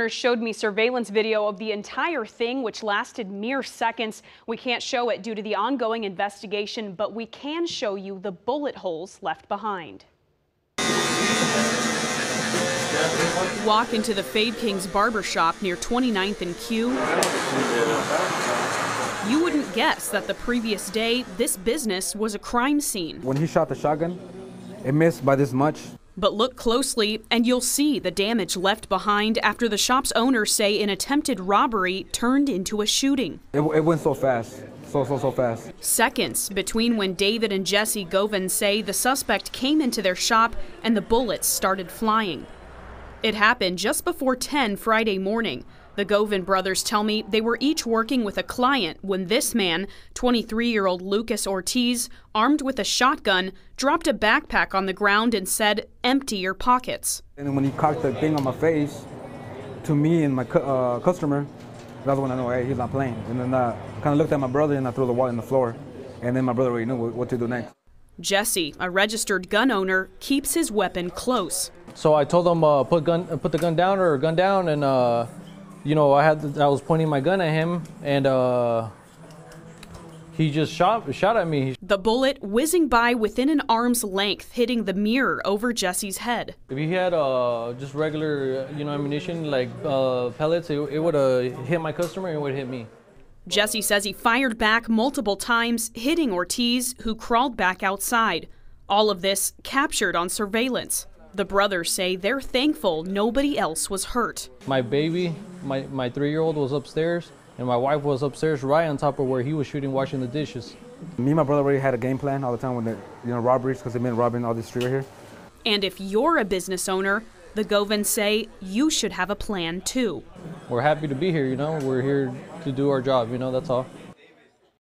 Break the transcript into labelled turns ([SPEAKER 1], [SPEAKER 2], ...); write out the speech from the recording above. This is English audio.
[SPEAKER 1] owners showed me surveillance video of the entire thing, which lasted mere seconds. We can't show it due to the ongoing investigation, but we can show you the bullet holes left behind. Walk into the Fade Kings barbershop near 29th and Q. You wouldn't guess that the previous day, this business was a crime scene.
[SPEAKER 2] When he shot the shotgun, it missed by this much.
[SPEAKER 1] But look closely and you'll see the damage left behind after the shop's owners say an attempted robbery turned into a shooting.
[SPEAKER 2] It, it went so fast. So, so, so fast.
[SPEAKER 1] Seconds between when David and Jesse Govan say the suspect came into their shop and the bullets started flying. It happened just before 10 Friday morning. The Govan brothers tell me they were each working with a client when this man, 23 year old Lucas Ortiz, armed with a shotgun, dropped a backpack on the ground and said, Empty your pockets.
[SPEAKER 2] And when he cocked the thing on my face to me and my cu- uh, customer, that's when I know, hey, he's not playing. And then I kind of looked at my brother and I threw the wallet on the floor. And then my brother already knew what, what to do next.
[SPEAKER 1] Jesse, a registered gun owner, keeps his weapon close.
[SPEAKER 3] So I told him uh, put gun, put the gun down or gun down, and uh, you know I had I was pointing my gun at him, and uh, he just shot shot at me.
[SPEAKER 1] The bullet whizzing by within an arm's length, hitting the mirror over Jesse's head.
[SPEAKER 3] If he had uh, just regular you know ammunition like uh, pellets, it, it would have hit my customer and it would hit me.
[SPEAKER 1] Jesse says he fired back multiple times, hitting Ortiz, who crawled back outside. All of this captured on surveillance. The brothers say they're thankful nobody else was hurt.
[SPEAKER 3] My baby, my, my three year old was upstairs, and my wife was upstairs right on top of where he was shooting, washing the dishes.
[SPEAKER 2] Me and my brother already had a game plan all the time when the you know robberies because they've been robbing all this street right here.
[SPEAKER 1] And if you're a business owner, the Govans say you should have a plan too.
[SPEAKER 3] We're happy to be here, you know. We're here to do our job, you know, that's all.